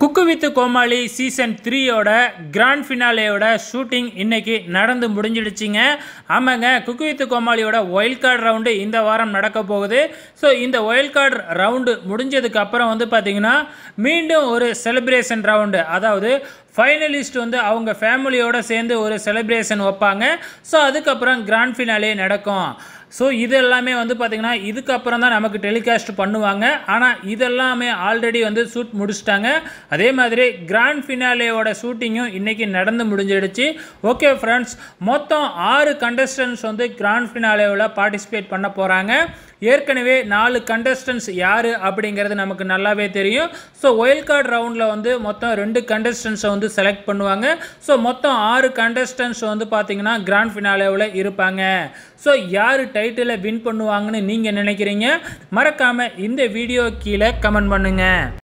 Cook with Comali season த்ரீயோட grand ஃபினாலேயோட shooting இன்றைக்கி நடந்து முடிஞ்சிடுச்சிங்க. ஆமாங்க குக்கு வித் கோமாளியோட ஒயில்ட் கார்டு ரவுண்டு இந்த வாரம் நடக்க போகுது. ஸோ இந்த ஒயில்ட் கார்டு ரவுண்டு முடிஞ்சதுக்கு அப்புறம் வந்து பார்த்திங்கன்னா மீண்டும் ஒரு செலிப்ரேஷன் ரவுண்டு அதாவது ஃபைனலிஸ்ட் வந்து அவங்க ஃபேமிலியோடு சேர்ந்து ஒரு செலிப்ரேஷன் வைப்பாங்க. ஸோ அதுக்கப்புறம் கிராண்ட் ஃபினாலே நடக்கும். ஸோ இது எல்லாமே வந்து பார்த்திங்கன்னா இதுக்கப்புறம் தான் நமக்கு டெலிகாஸ்ட் பண்ணுவாங்க. ஆனால் இதெல்லாமே ஆல்ரெடி வந்து ஷூட் முடிச்சிட்டாங்க. அதே மாதிரி கிராண்ட் ஃபினாலேயோட ஷூட்டிங்கும் இன்றைக்கி நடந்து முடிஞ்சிடுச்சு. ஓகே ஃப்ரெண்ட்ஸ் மொத்தம் ஆறு கண்டஸ்டன்ஸ் வந்து கிராண்ட் ஃபினாலேவில் பார்ட்டிசிபேட் பண்ண போகிறாங்க ஏற்கனவே நாலு கண்டஸ்டன்ஸ் யார் அப்படிங்கிறது நமக்கு நல்லாவே தெரியும். ஸோ ஒயில் கார்டு ரவுண்டில் வந்து மொத்தம் ரெண்டு கண்டஸ்டன்ஸை வந்து செலக்ட் பண்ணுவாங்க. ஸோ மொத்தம் ஆறு கண்டஸ்டன்ஸ் வந்து பார்த்திங்கன்னா கிராண்ட் ஃபினாலேவில் இருப்பாங்க. ஸோ யார் டைட்டிலை வின் பண்ணுவாங்கன்னு நீங்கள் நினைக்கிறீங்க மறக்காமல் இந்த வீடியோ கீழே கமெண்ட் பண்ணுங்கள்